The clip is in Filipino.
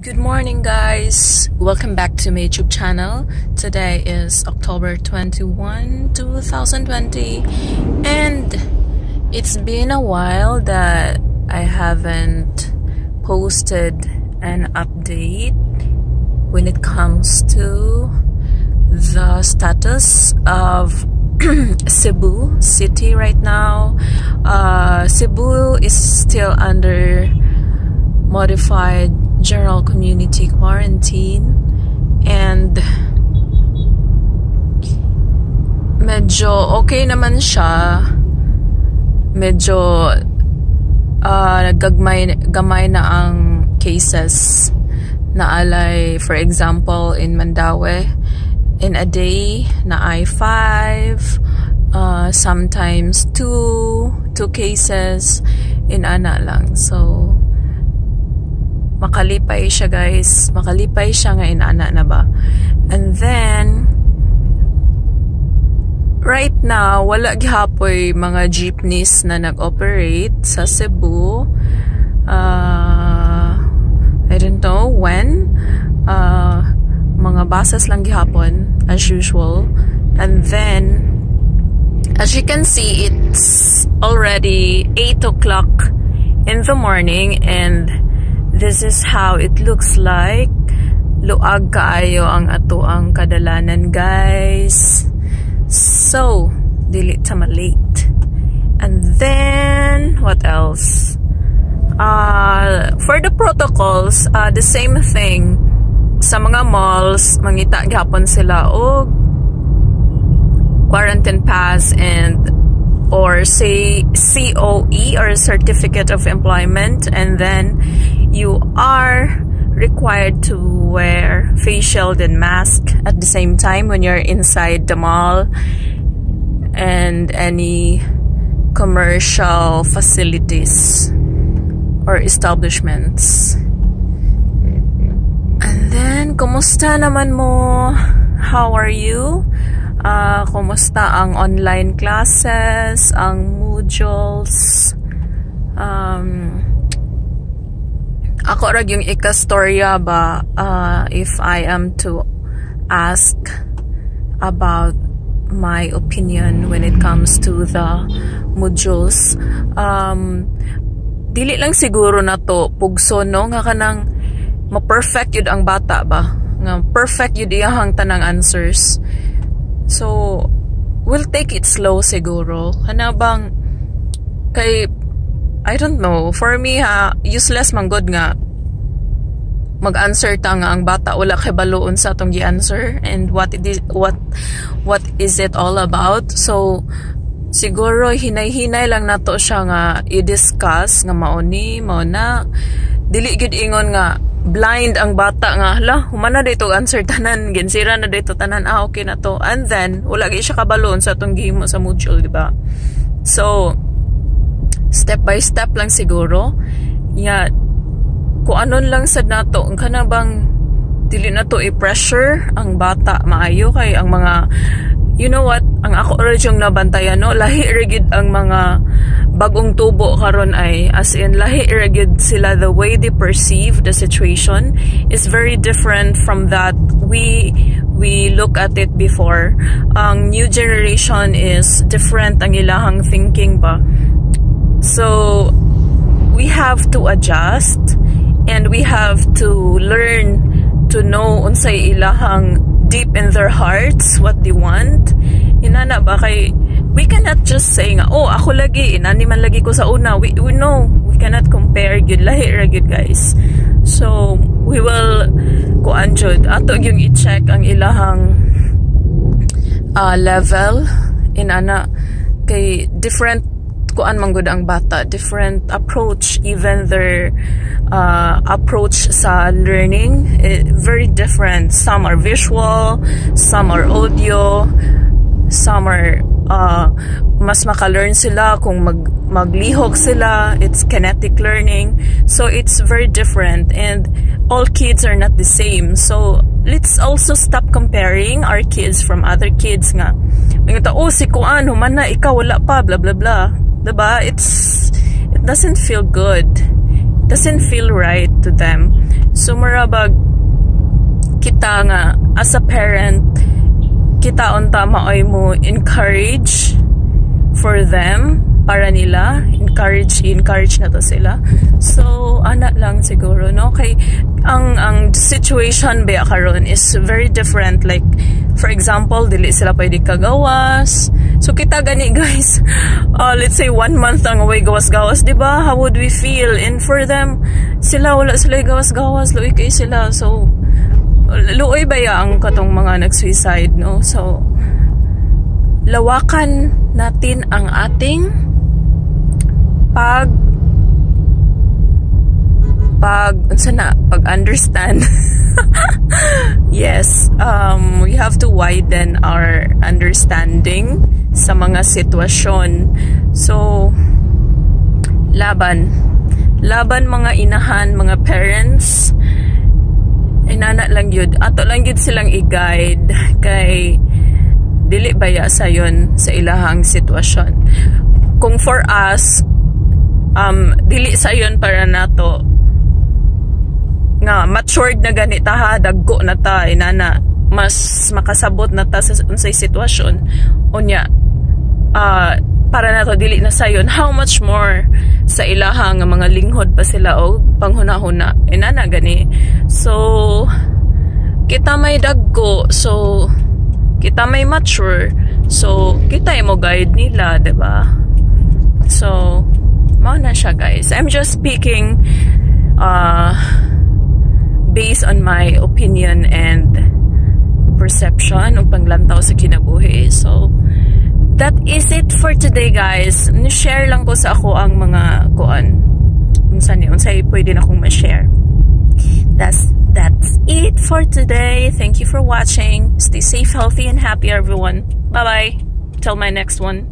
Good morning, guys. Welcome back to my YouTube channel. Today is October 21, 2020, and it's been a while that I haven't posted an update when it comes to the status of Cebu city right now. Uh, Cebu is still under modified general community quarantine and medyo okay naman siya. Medyo uh, nagagmay gamay na ang cases na alay for example in Mandaue in a day na I5 uh, sometimes two two cases in ana lang. So makalipay siya guys. Makalipay siya nga inana na ba? And then right now wala gihapoy mga jeepneys na nag-operate sa Cebu. Uh, I don't know when. Uh, mga buses lang gihapon as usual. And then as you can see it's already 8 o'clock in the morning and This is how it looks like. Luag kaayo ang ato ang kadalanan, guys. So, dili ta late. And then, what else? Uh, for the protocols, uh, the same thing. Sa mga malls, mangita gihapon sila og quarantine pass and or say COE or a Certificate of Employment and then you are required to wear face shield and mask at the same time when you're inside the mall and any commercial facilities or establishments. And then, kumusta naman mo? How are you? Uh, kumusta ang online classes, ang modules? Um, ako rag yung ikastorya ba uh, if I am to ask about my opinion when it comes to the modules. Um, dili lang siguro na to pugso no nga kanang ma-perfect yun ang bata ba nga perfect yun iyahang tanang answers So, we'll take it slow siguro. Hanabang, kay, I don't know, for me ha, useless man good nga, mag-answer ta nga ang bata. Wala kay baloon sa atong gi-answer and what it is what what is it all about? So siguro hinay-hinay lang nato siya nga i-discuss nga mao ni mao na. Dili gid ingon nga blind ang bata nga hala humana dito answer tanan ginsira na dito tanan. Ah okay na to. And then wala gyud siya kabalon sa atong gihimo sa module di ba? So step by step lang siguro. Ya kung anon lang sad nato ang kana bang dili na to i-pressure ang bata maayo kay ang mga you know what ang ako yung nabantayan no? Lahi rigid ang mga bagong tubo karon ay as in lahi rigid sila the way they perceive the situation is very different from that we we look at it before ang new generation is different ang ilahang thinking ba so we have to adjust and we have to learn to know unsay ilahang deep in their hearts what they want. Inana ba kay we cannot just say nga oh ako lagi inani man lagi ko sa una. We we know we cannot compare gyud lahi ra guys. So we will kuan jud ato yung i-check ang ilahang uh, level inana kay different kuan man ang bata different approach even their uh, approach sa learning eh, very different some are visual some are audio some are uh, mas maka-learn sila kung mag maglihok sila it's kinetic learning so it's very different and all kids are not the same so let's also stop comparing our kids from other kids nga mga oh si kuan human na ikaw wala pa blah blah blah Diba? It's, it doesn't feel good. It doesn't feel right to them. Sumarabag kita nga as a parent kita unta maoy mo encourage for them para nila encourage encourage na to sila. So anak lang siguro no? Kay ang ang situation ba karon is very different. Like for example dili sila pwede kagawas. So kita gani guys. Uh, let's say one month ang away gawas-gawas di ba? How would we feel? And for them sila wala sila gawas-gawas. Luoy kay sila. So luoy ba ya ang katong mga nag-suicide no? So lawakan natin ang ating pag pag sana pag understand yes um we have to widen our understanding sa mga sitwasyon. So laban. Laban mga inahan mga parents. Inana lang yun. Ato lang yun silang i-guide. Kay dili baya sa yon sa ilahang sitwasyon. Kung for us um, dili sa yon para nato nga matured na ganita ha dagko na ta inana mas makasabot na ta sa unsay sitwasyon. Unya uh, para nato dili na sayon how much more sa ilaha nga mga linghod pa sila o panghuna-huna? Inana gani. So kita may dagko so kita may mature so kita mo guide nila ba so mao na siya guys. I'm just speaking uh, based on my opinion and perception o panglantaw sa kinabuhi. So, that is it for today guys. Ni-share lang ko sa ako ang mga kuan. Unsa ni unsay pwede na akong ma-share. That's that's it for today. Thank you for watching. Stay safe, healthy, and happy everyone. Bye-bye. Till my next one.